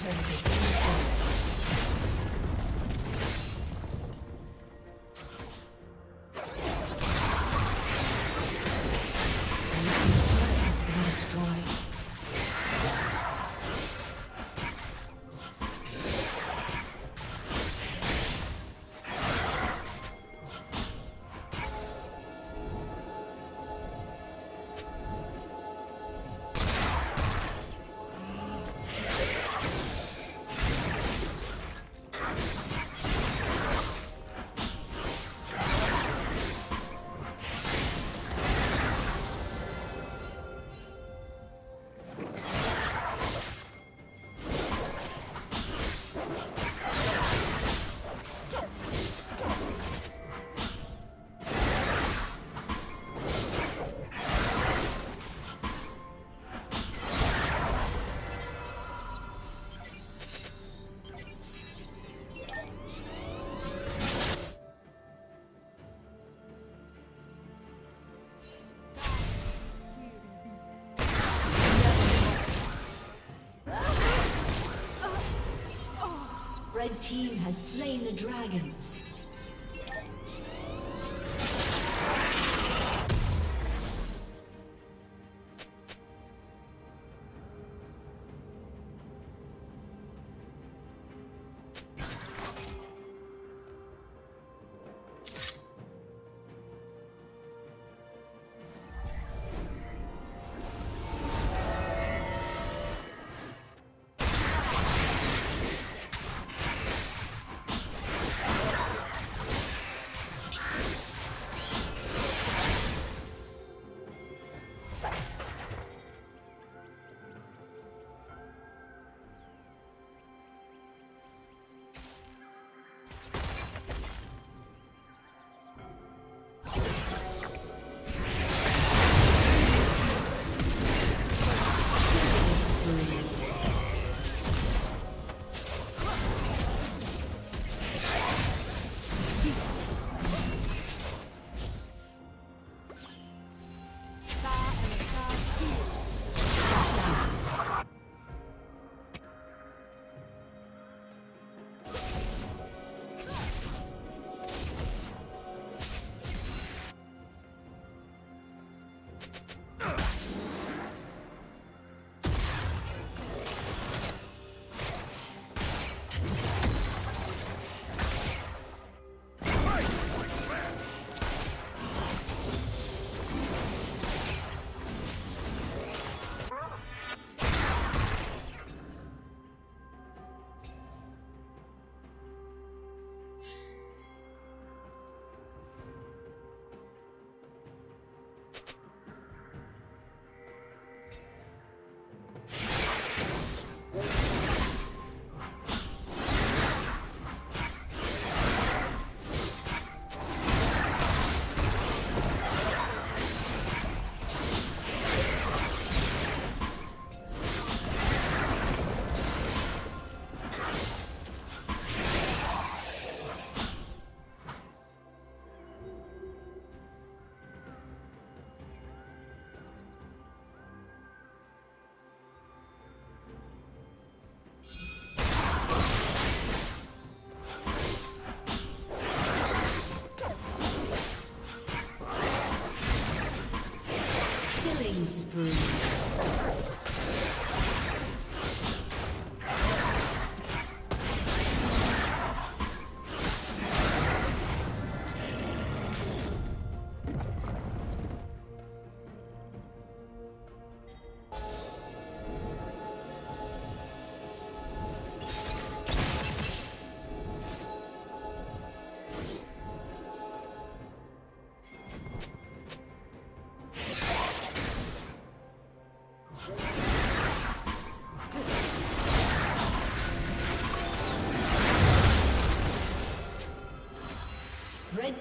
turret has destroyed. Red team has slain the dragon.